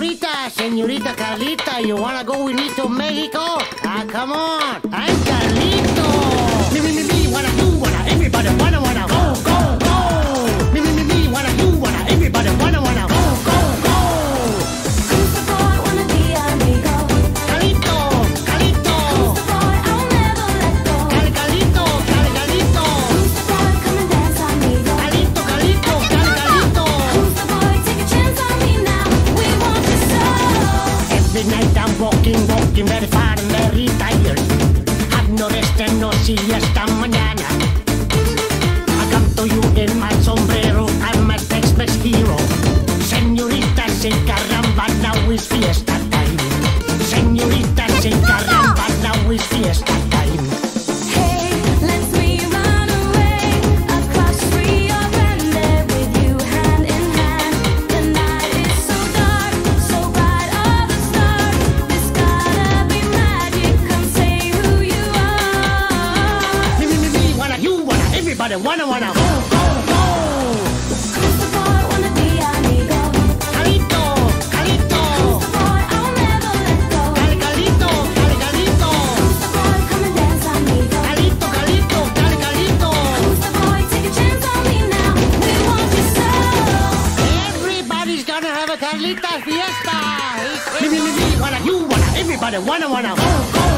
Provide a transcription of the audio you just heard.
señorita, señorita Carlita, you wanna go with me to Mexico? Ah, come on, I'm Carlita. every night I'm walking, walking very far and very tired. Have no rest and no mañana. I come to you in my sombrero. everybody wanna wanna. Ooh. Fiesta. Everybody wanna wanna. Go, go.